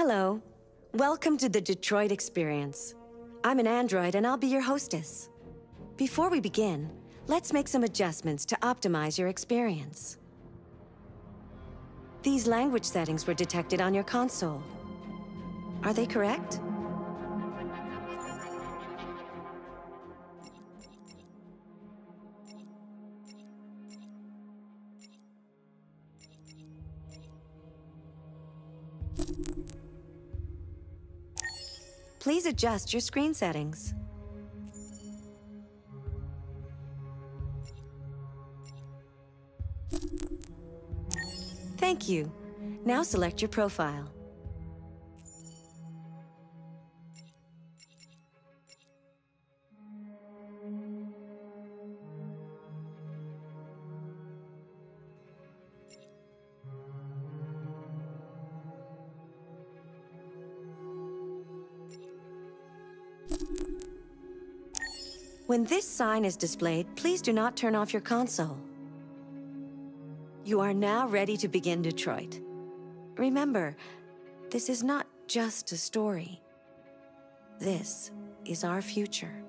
Hello. Welcome to the Detroit Experience. I'm an android and I'll be your hostess. Before we begin, let's make some adjustments to optimize your experience. These language settings were detected on your console. Are they correct? Please adjust your screen settings. Thank you. Now select your profile. When this sign is displayed, please do not turn off your console. You are now ready to begin Detroit. Remember, this is not just a story. This is our future.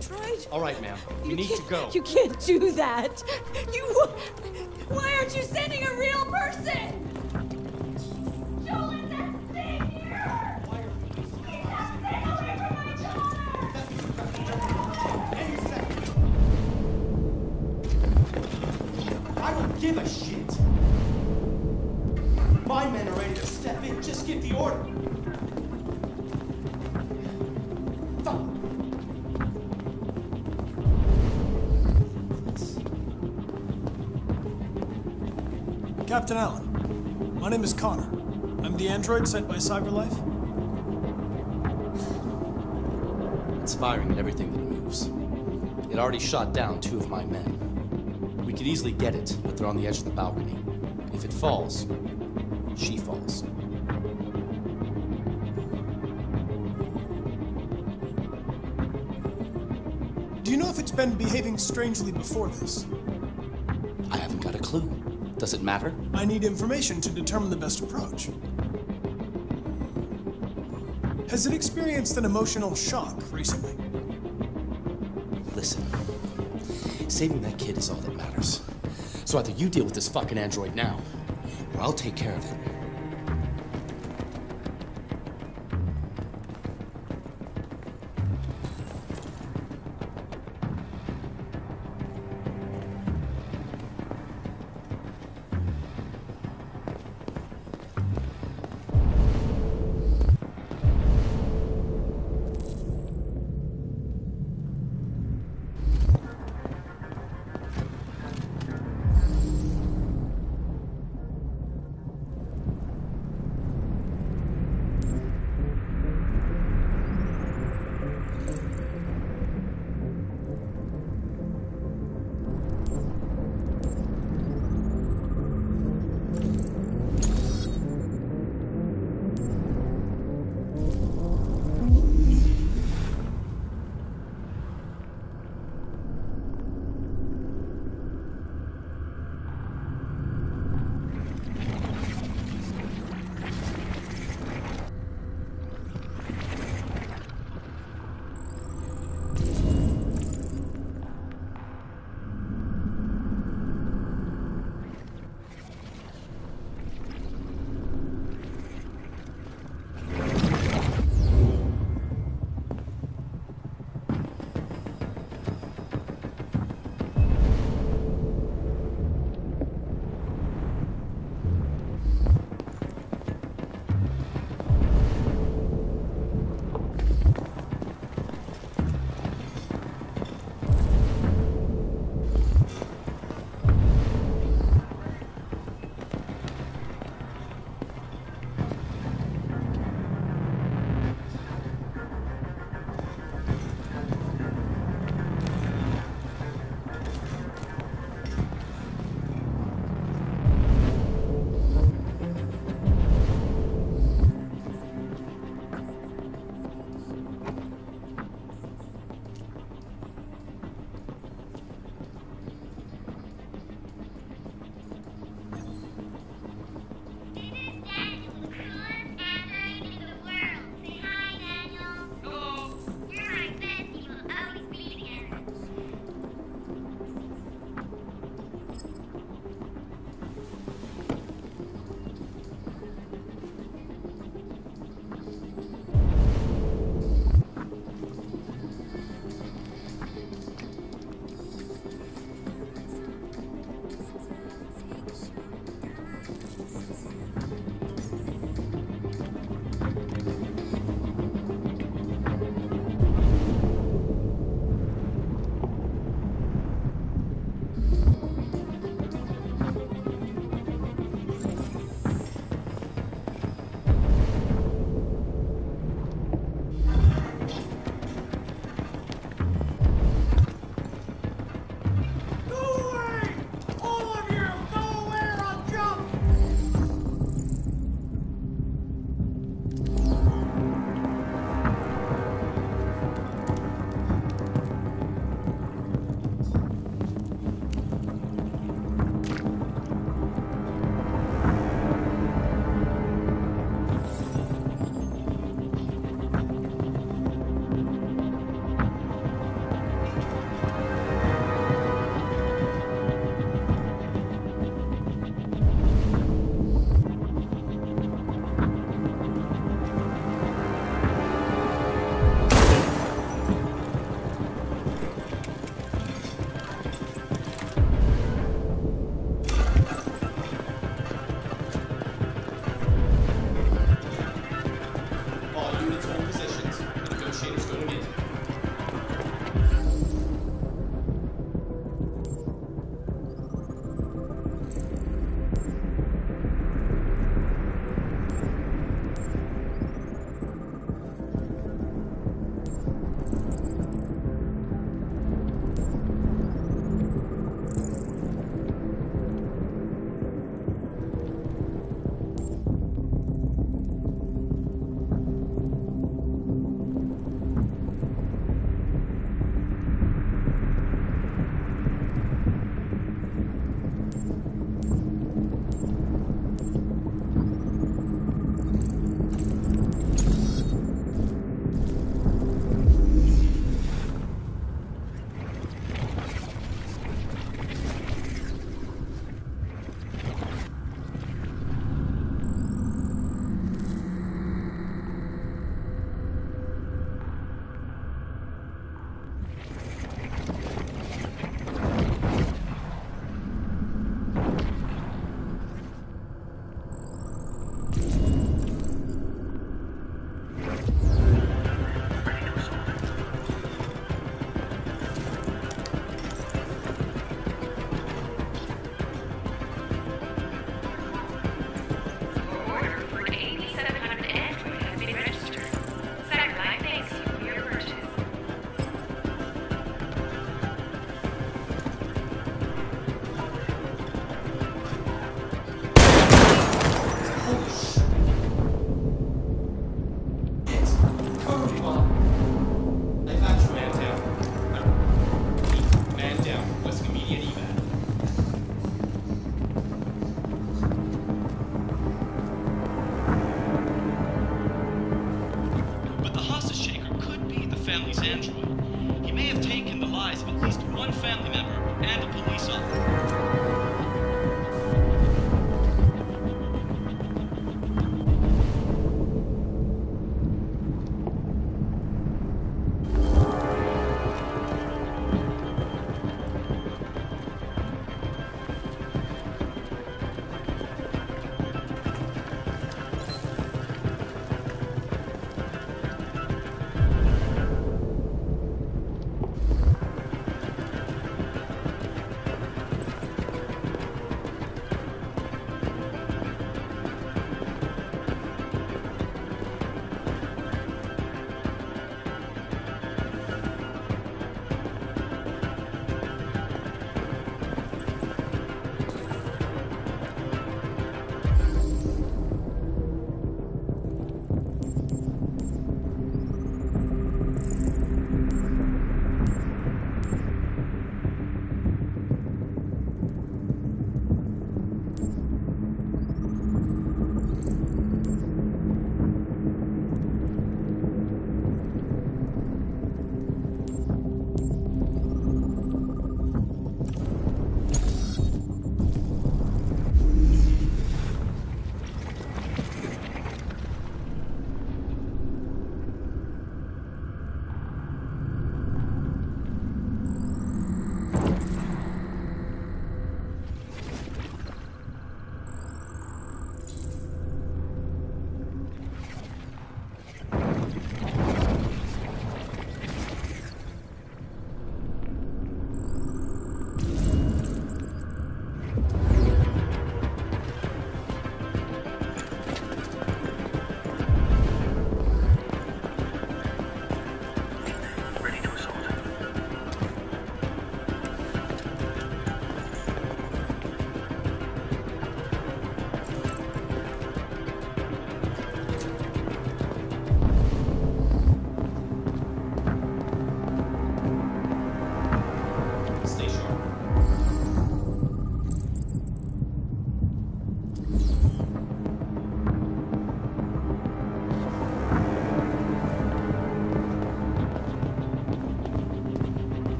Android? All right, ma'am. You, need to go. You can't do that. You. Why aren't you sending a real person? Joel, that thing here! Get that thing away from my daughter! I don't give a shit. My men are ready to step in. Just give the order. Captain Allen, my name is Connor. I'm the android sent by CyberLife. It's firing at everything that moves. It already shot down two of my men. We could easily get it, but they're on the edge of the balcony. If it falls, she falls. Do you know if it's been behaving strangely before this? I haven't got a clue. Does it matter? I need information to determine the best approach. Has it experienced an emotional shock recently? Listen, saving that kid is all that matters. So either you deal with this fucking android now, or I'll take care of it.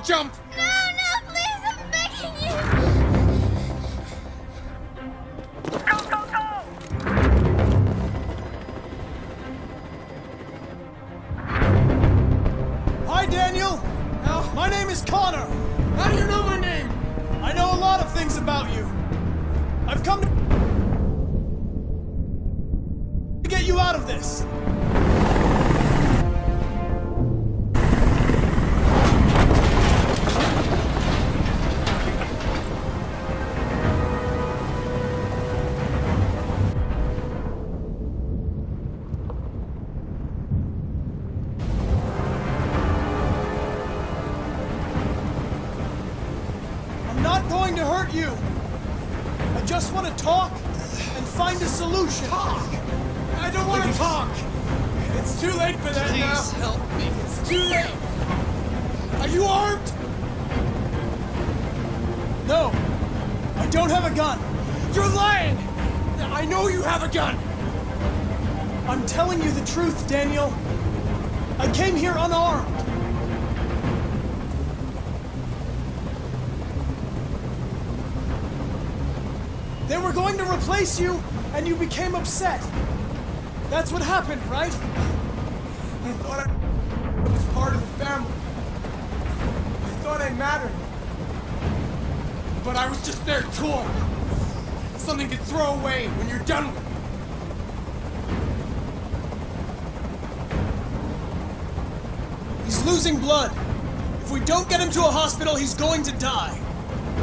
Jump! Hurt you. I just want to talk and find a solution. Talk? I don't want to talk! It's too late for that now! Please help me. It's too late! Are you armed? No, I don't have a gun. You're lying! I know you have a gun! I'm telling you the truth, Daniel. I came here unarmed. Were going to replace you, and you became upset. That's what happened, right? I thought I was part of the family. I thought I mattered. But I was just their toy. Something to throw away when you're done with it. He's losing blood. If we don't get him to a hospital, he's going to die.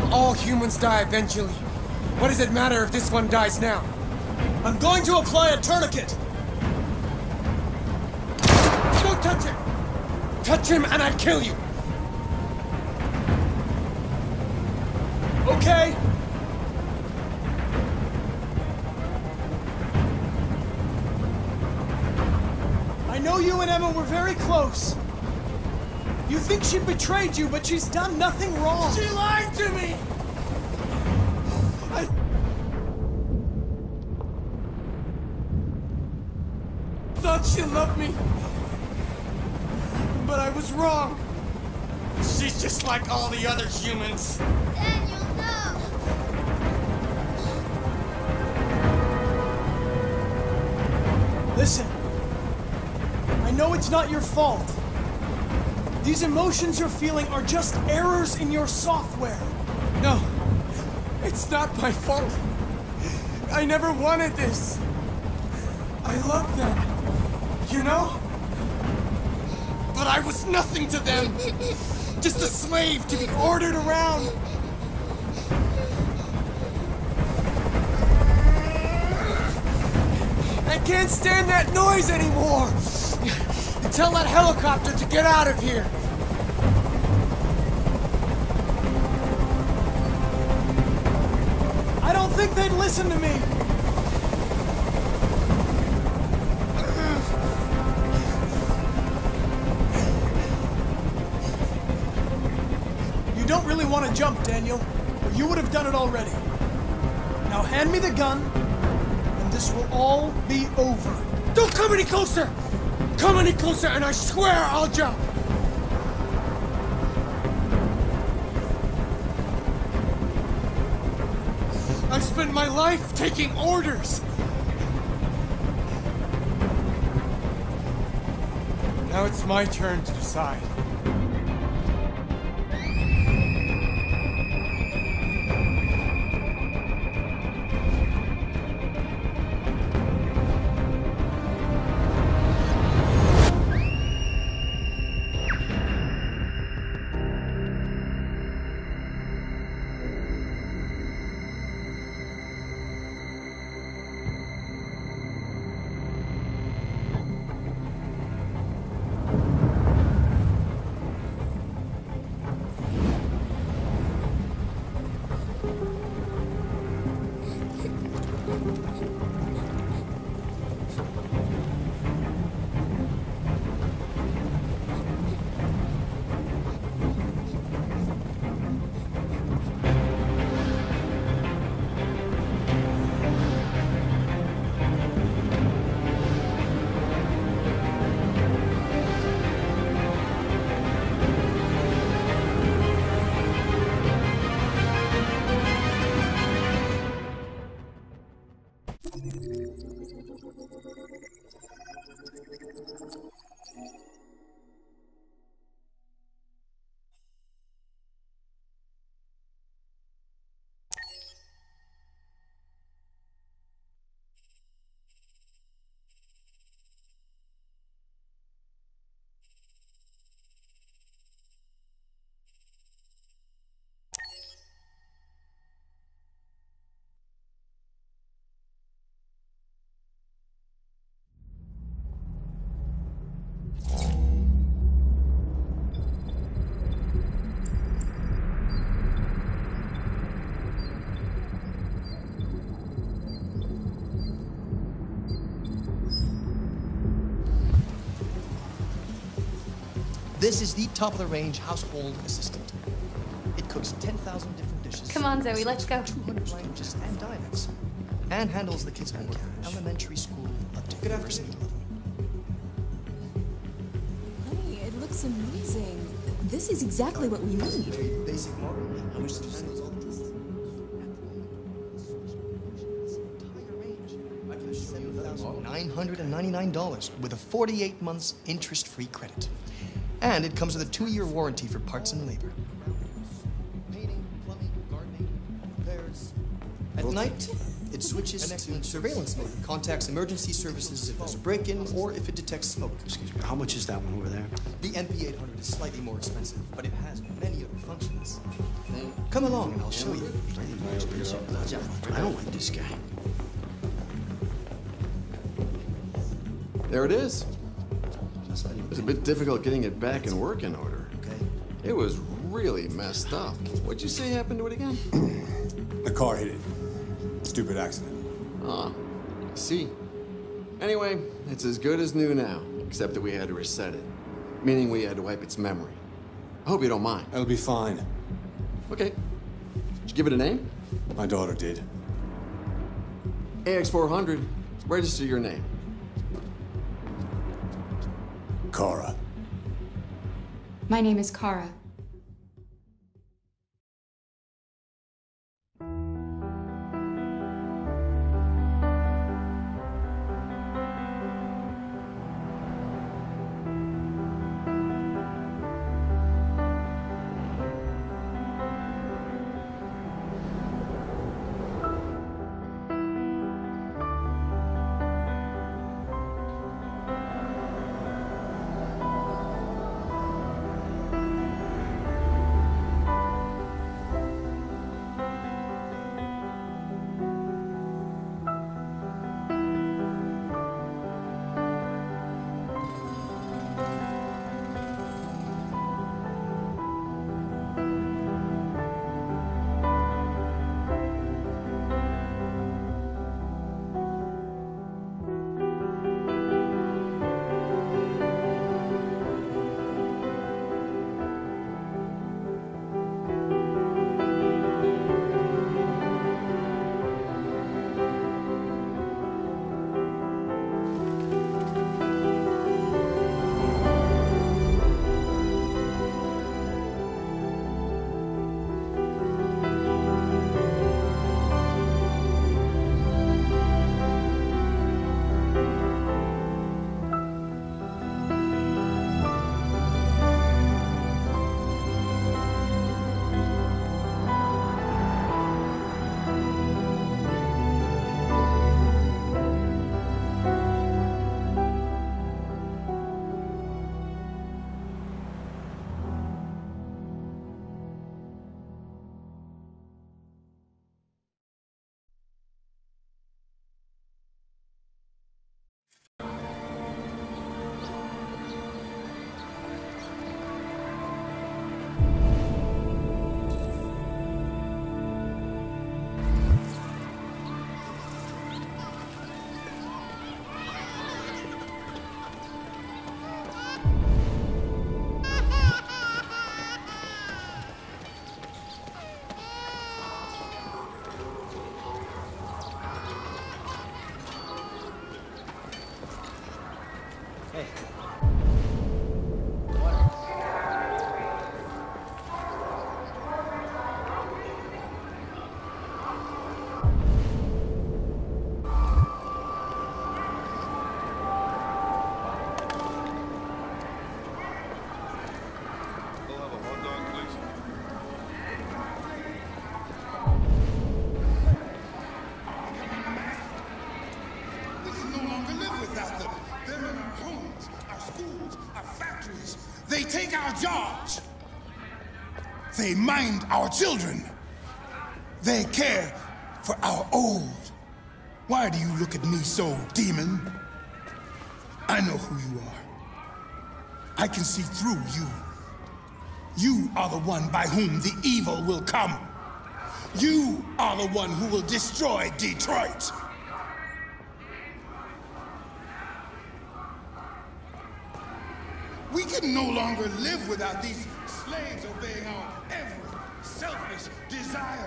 All humans die eventually. What does it matter if this one dies now? I'm going to apply a tourniquet. Don't touch him! Touch him and I kill you! Okay. I know you and Emma were very close. You think she betrayed you, but she's done nothing wrong. She lied to me! She loved me. But I was wrong. She's just like all the other humans. Daniel, no! Listen. I know it's not your fault. These emotions you're feeling are just errors in your software. No, it's not my fault. I never wanted this. I love them, you know? But I was nothing to them. Just a slave to be ordered around. I can't stand that noise anymore. Tell that helicopter to get out of here. I don't think they'd listen to me. Jump, Daniel, or you would have done it already. Now hand me the gun, and this will all be over. Don't come any closer! Come any closer and I swear I'll jump! I've spent my life taking orders! Now it's my turn to decide. This is the top of the range household assistant. It cooks 10,000 different dishes. Come on, Zoe, let's go. 200 languages and dialects. And handles the kids' homework from elementary school up to university level. Honey, it looks amazing. This is exactly what we need. Basic marketing. How much did you say? $999 with a 48 months interest-free credit. And it comes with a two-year warranty for parts and labor. Painting, plumbing, gardening, repairs. At night, it switches to surveillance mode. Contacts emergency services if there's a break-in or if it detects smoke. Excuse me, how much is that one over there? The NP800 is slightly more expensive, but it has many other functions. Come along and I'll show you. I don't like this guy. There it is. It was a bit difficult getting it back in working order. Okay. It was really messed up. What'd you say happened to it again? The car hit it. Stupid accident. Ah, I see. Anyway, it's as good as new now, except that we had to reset it. Meaning we had to wipe its memory. I hope you don't mind. That'll be fine. Okay. Did you give it a name? My daughter did. AX400. Register your name. Kara. My name is Kara. They mind our children. They care for our old. Why do you look at me so, demon? I know who you are. I can see through you. You are the one by whom the evil will come. You are the one who will destroy Detroit. We can no longer live without these slaves obeying our desire.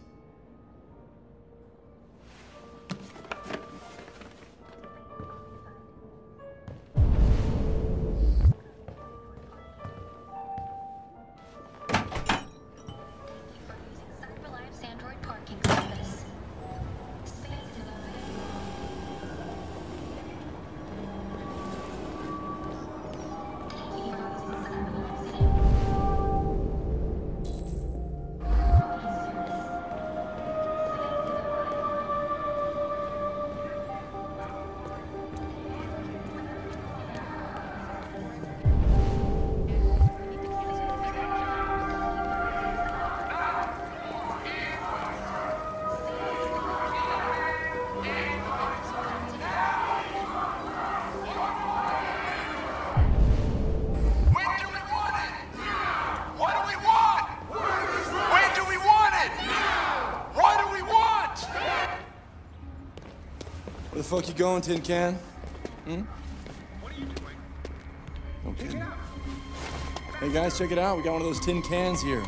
Where the fuck you going, Tin Can? Hmm? Okay. Hey guys, check it out. We got one of those tin cans here.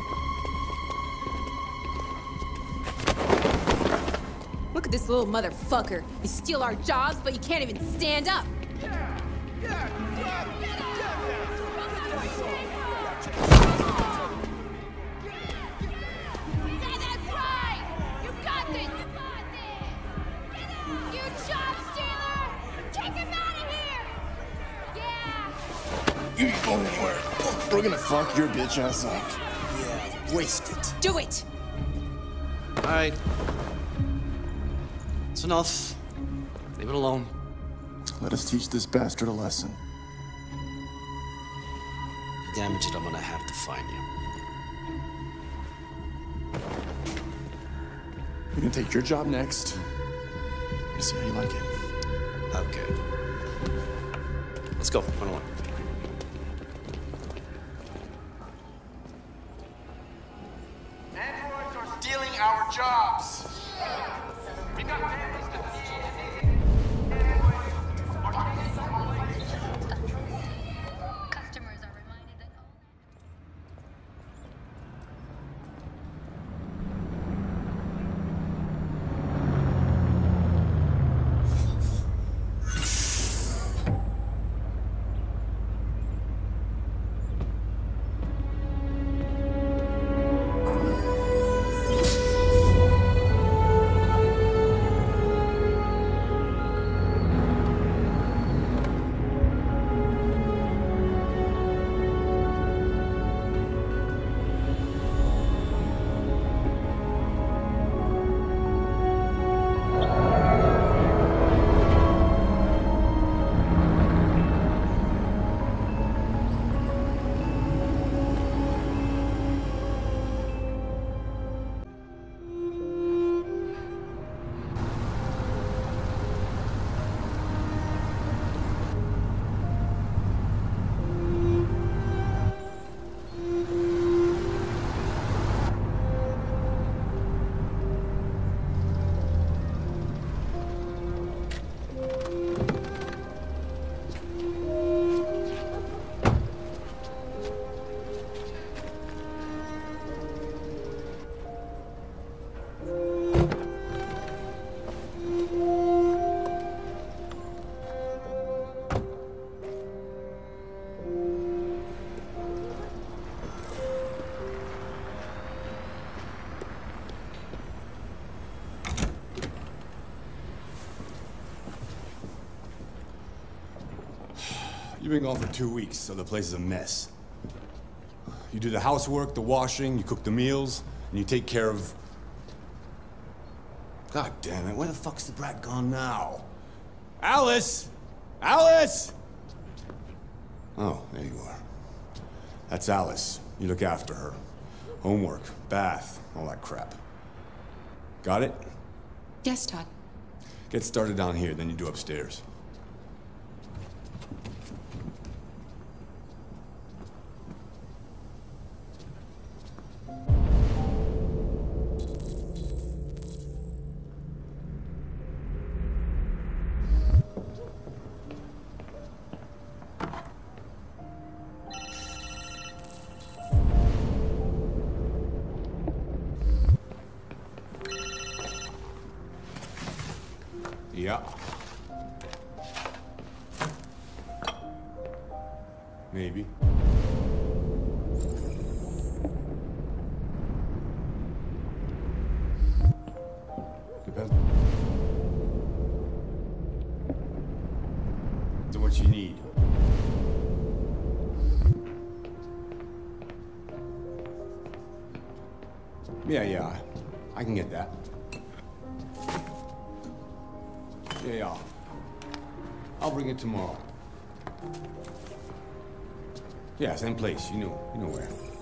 Look at this little motherfucker. You steal our jobs, but you can't even stand up. You ain't going anywhere. We're gonna fuck your bitch ass up. Yeah, waste it. Do it! Alright. It's enough. Leave it alone. Let us teach this bastard a lesson. Damage it, I'm gonna have to find you. You're gonna take your job next. Let's see how you like it. Okay. Let's go. Run along. Androids been gone for two weeks, so the place is a mess. You do the housework, the washing, you cook the meals, and you take care of... God damn it, where the fuck's the brat gone now? Alice! Alice! Oh, there you are. That's Alice. You look after her. Homework, bath, all that crap. Got it? Yes, Todd. Get started down here, then you do upstairs. Depends. So what you need? Yeah, yeah. I can get that. Yeah, yeah. I'll bring it tomorrow. Yeah, same place. You know, you know where.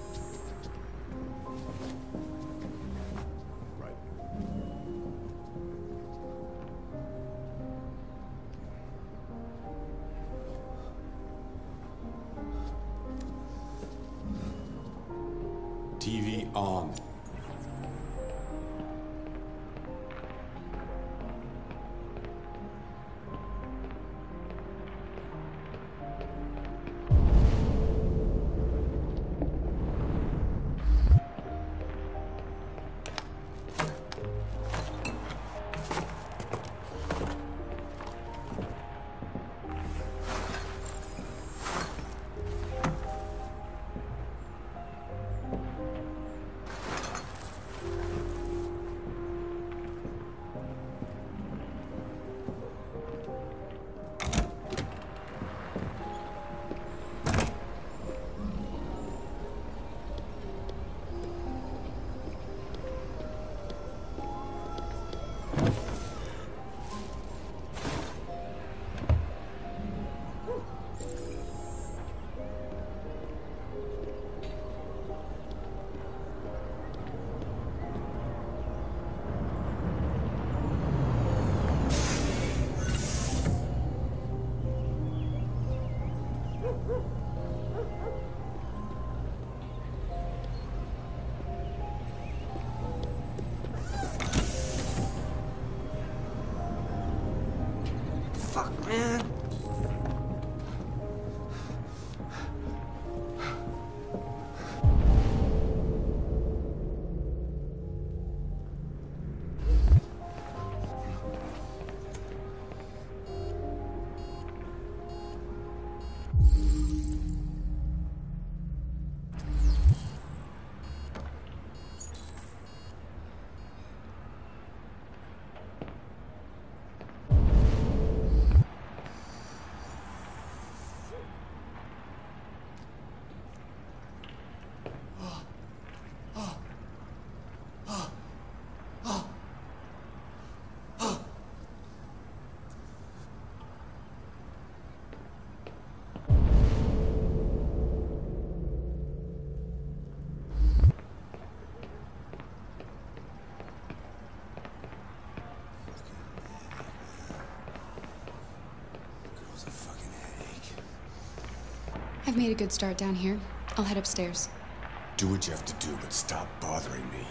I've made a good start down here. I'll head upstairs. Do what you have to do, but stop bothering me.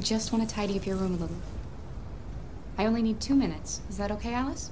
Just want to tidy up your room a little. I only need two minutes. Is that okay, Alice?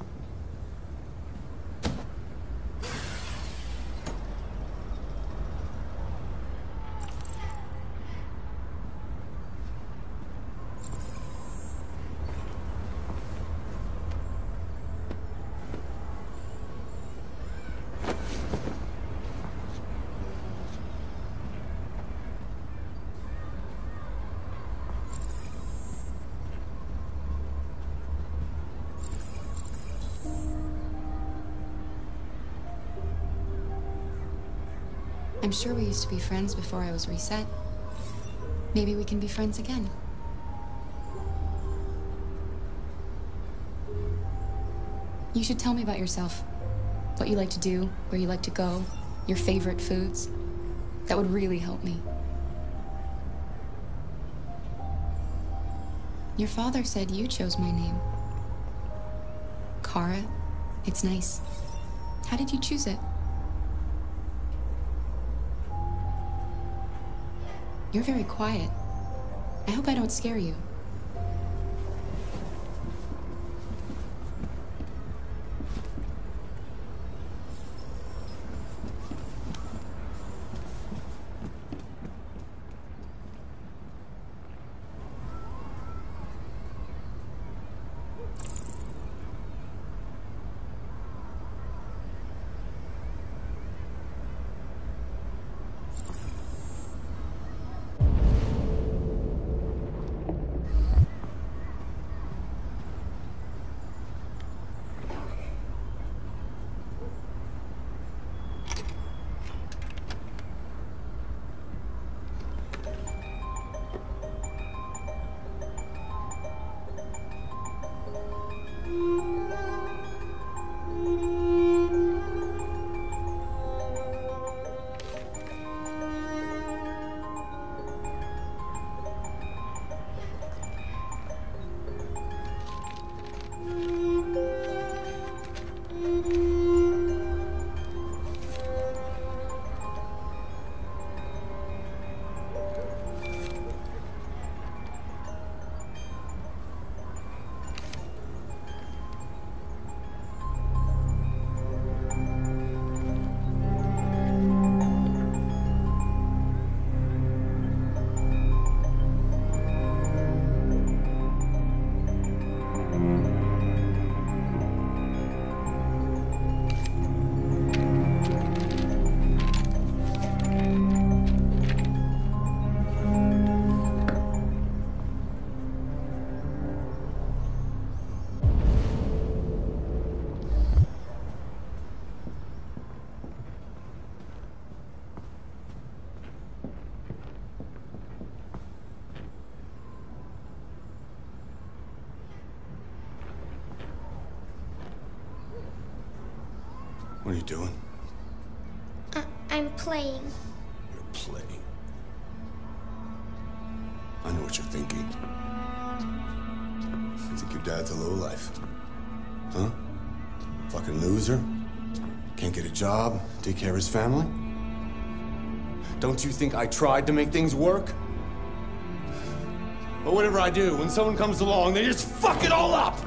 I'm sure we used to be friends before I was reset. Maybe we can be friends again. You should tell me about yourself. What you like to do, where you like to go, your favorite foods. That would really help me. Your father said you chose my name. Kara. It's nice. How did you choose it? You're very quiet. I hope I don't scare you. Doing? Uh, I'm playing. You're playing. I know what you're thinking. You think your dad's a lowlife? Huh? Fucking loser? Can't get a job, take care of his family? Don't you think I tried to make things work? But whatever I do, when someone comes along, they just fuck it all up!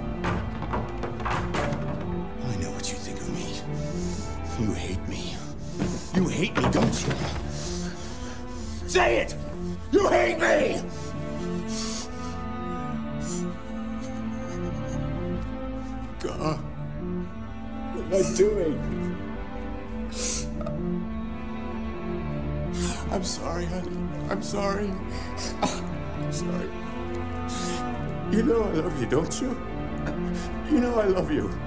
Sorry. I'm sorry. You know I love you, don't you? You know I love you.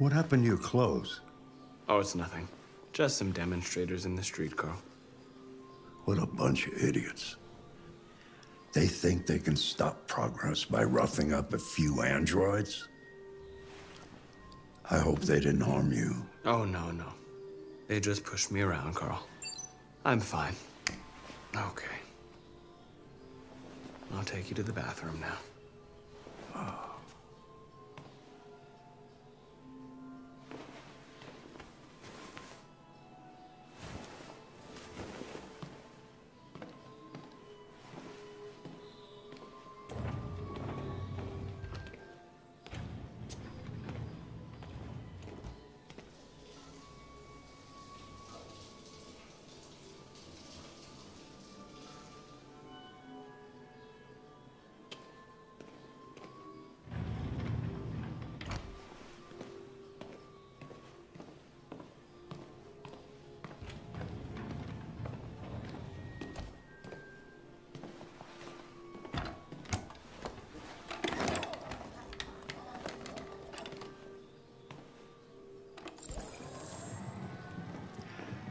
what happened to your clothes? Oh, it's nothing. Just some demonstrators in the street, Carl. What a bunch of idiots. They think they can stop progress by roughing up a few androids? I hope they didn't harm you. Oh, no, no. They just pushed me around, Carl. I'm fine. Okay. I'll take you to the bathroom now. Ah.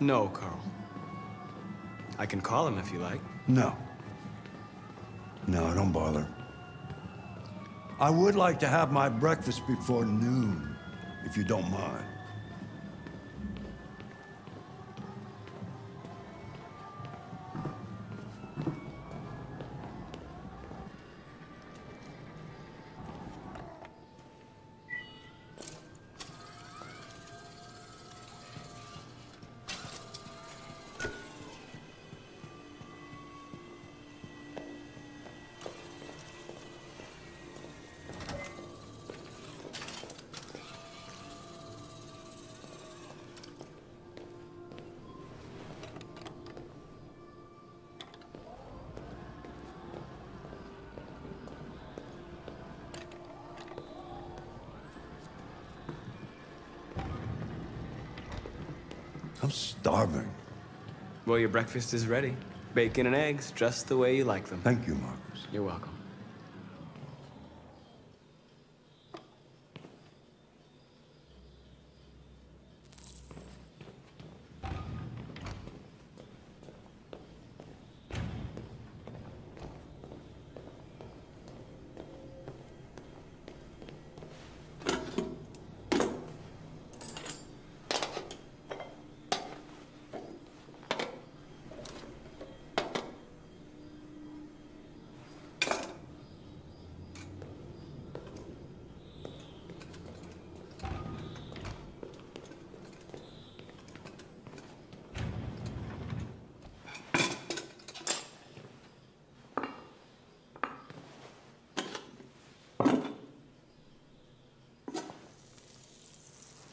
No, Carl. I can call him if you like. No. No, don't bother. I would like to have my breakfast before noon, if you don't mind. I'm starving. Well, your breakfast is ready. Bacon and eggs, just the way you like them. Thank you, Marcus. You're welcome.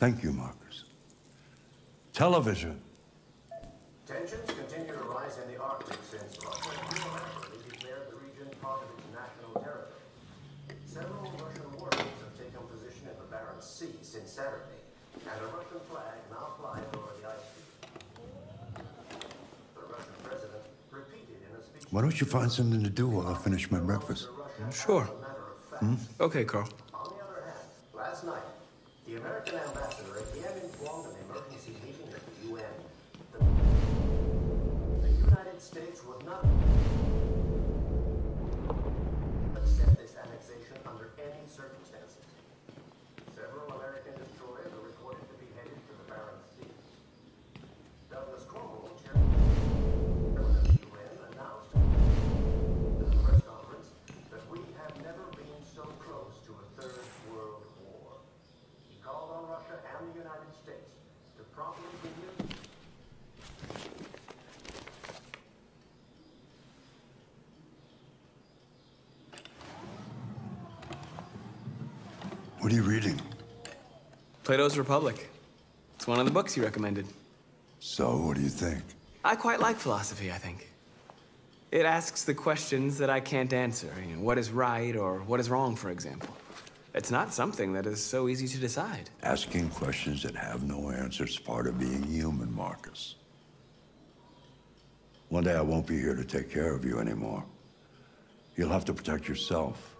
Thank you, Marcus. Television. Tensions continue to rise in the Arctic since Russia unilaterally declared the region part of its national territory. Several Russian warplanes insanity, and a Russian flag now flies over the ice field. The Russian president repeated in a speech Why don't you find something to do while I finish my breakfast? Sure. Hmm? Okay, Carl. What are you reading? Plato's Republic. It's one of the books you recommended. So, what do you think? I quite like philosophy, I think. It asks the questions that I can't answer. You know, what is right or what is wrong, for example. It's not something that is so easy to decide. Asking questions that have no answers is part of being human, Marcus. One day I won't be here to take care of you anymore. You'll have to protect yourself,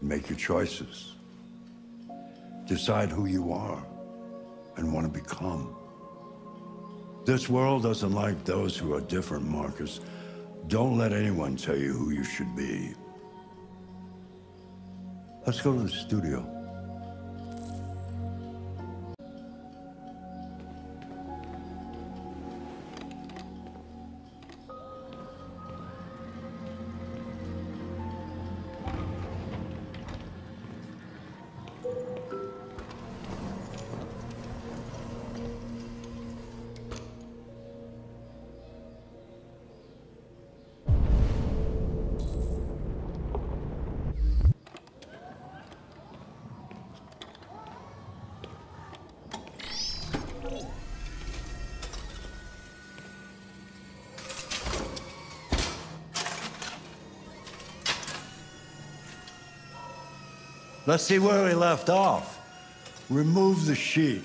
and make your choices, decide who you are and want to become. This world doesn't like those who are different, Marcus. Don't let anyone tell you who you should be. Let's go to the studio. Let's see where we left off. Remove the sheet.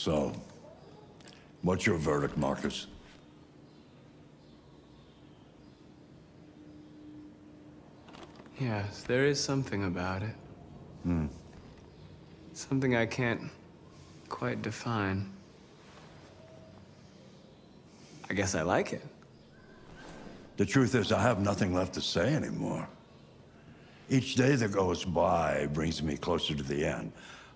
So, what's your verdict, Marcus? Yes, there is something about it. Hmm. Something I can't quite define. I guess I like it. The truth is, I have nothing left to say anymore. Each day that goes by brings me closer to the end.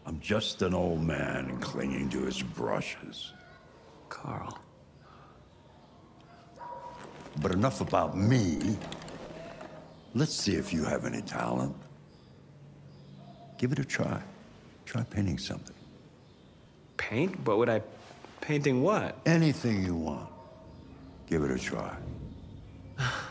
I'm just an old man clinging to his brushes. Carl. But enough about me. Let's see if you have any talent. Give it a try. Try painting something. Paint? But would I painting what? Anything you want. Give it a try.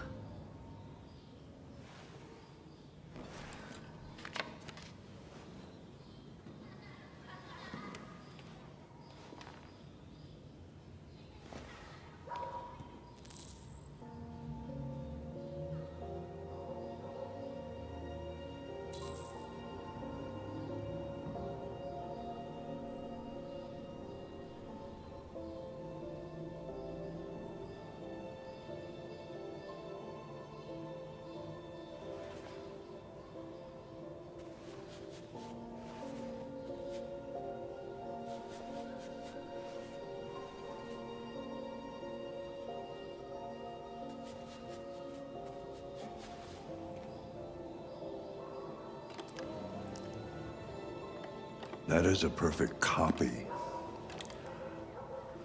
is a perfect copy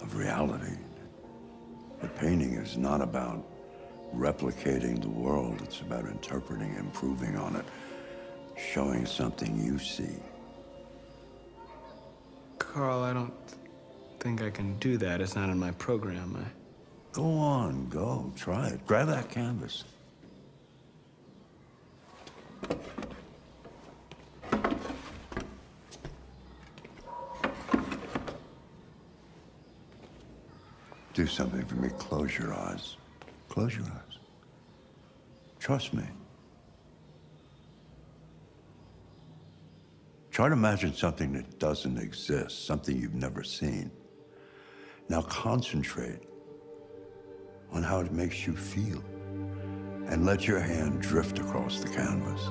of reality. But painting is not about replicating the world. It's about interpreting, improving on it, showing something you see. Carl, I don't think I can do that. It's not in my program. I... Go on, go. Try it. Grab that canvas. Something for me. Close your eyes. Close your eyes. Trust me. Try to imagine something that doesn't exist, something you've never seen. Now concentrate on how it makes you feel and let your hand drift across the canvas.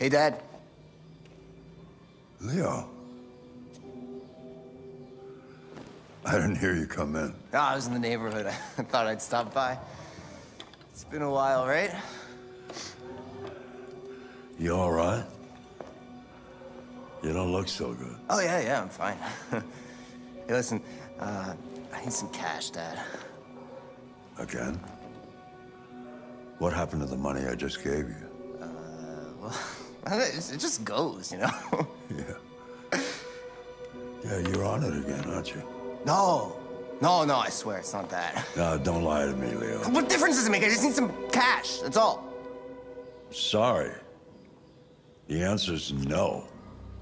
Hey, Dad. Leo. I didn't hear you come in. Oh, I was in the neighborhood. I thought I'd stop by. It's been a while, right? You all right? You don't look so good. Oh, yeah, yeah, I'm fine. hey, listen, uh, I need some cash, Dad. Again? What happened to the money I just gave you? Uh, well, it just goes, you know? Yeah. Yeah, you're on it again, aren't you? No. No, no, I swear it's not that. No, don't lie to me, Leo. What difference does it make? I just need some cash, that's all. Sorry. The answer's no.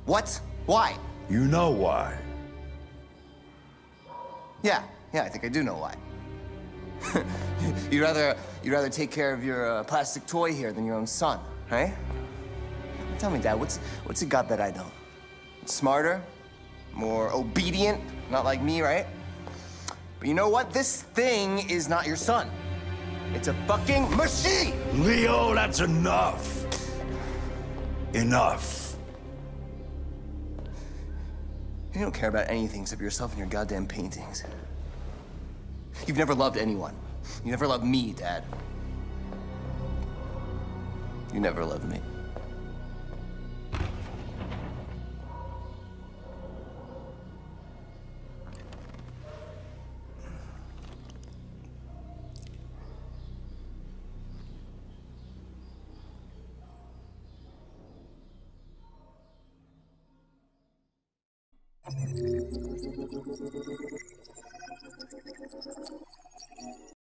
What? Why? You know why. Yeah, yeah, I think I do know why. you'd rather you'd rather take care of your uh, plastic toy here than your own son, right? Tell me, Dad, what's what's it got that I don't? Smarter, more obedient, not like me, right? But you know what? This thing is not your son. It's a fucking machine. Leo, that's enough. Enough. You don't care about anything except yourself and your goddamn paintings. You've never loved anyone. You never loved me, Dad. You never loved me.